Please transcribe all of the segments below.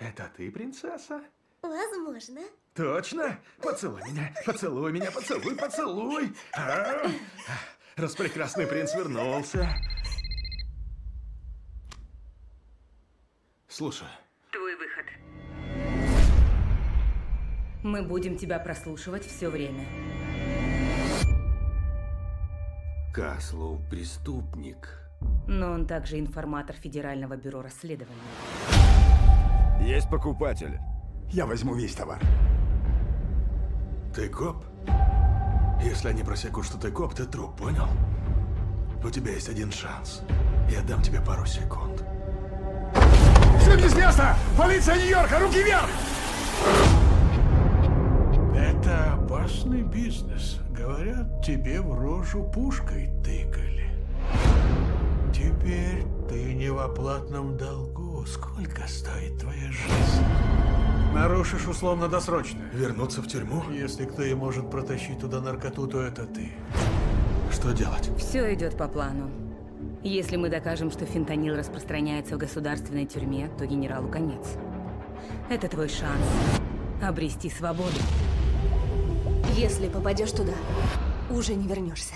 Это ты, принцесса? Возможно. Точно? Поцелуй меня, поцелуй меня, поцелуй, поцелуй. А? Распрекрасный принц вернулся. Слушай, Твой выход. Мы будем тебя прослушивать все время. Каслоу преступник. Но он также информатор Федерального бюро расследований. Есть покупатель. Я возьму весь товар. ты коп? Если они просекут, что ты коп, ты труп, понял? У тебя есть один шанс. Я дам тебе пару секунд. Шлюхи с места! Полиция Нью-Йорка, руки вверх! Это опасный бизнес. Говорят, тебе в рожу пушкой тыкали. Теперь ты не в оплатном долгу. Сколько стоит твоя жизнь? Нарушишь условно-досрочно. Вернуться в тюрьму? Если кто и может протащить туда наркоту, то это ты. Что делать? Все идет по плану. Если мы докажем, что фентанил распространяется в государственной тюрьме, то генералу конец. Это твой шанс обрести свободу. Если попадешь туда, уже не вернешься.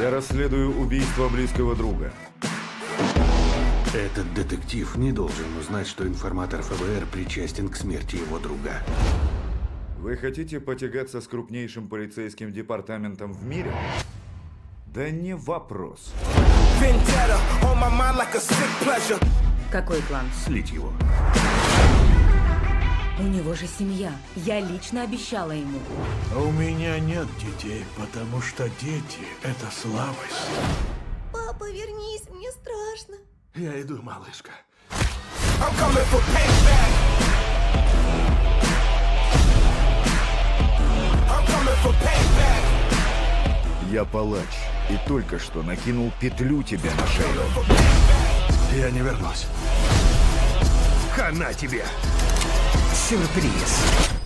Я расследую убийство близкого друга. Этот детектив не должен узнать, что информатор ФБР причастен к смерти его друга. Вы хотите потягаться с крупнейшим полицейским департаментом в мире? Да не вопрос. Какой план? Слить его. У него же семья. Я лично обещала ему. А у меня нет детей, потому что дети — это слабость. Папа, вернись, мне страшно. Я иду, малышка. I'm coming for payback. I'm coming for payback. Я палач и только что накинул петлю тебе на шею. Я не вернусь. Хана тебе! surpresa.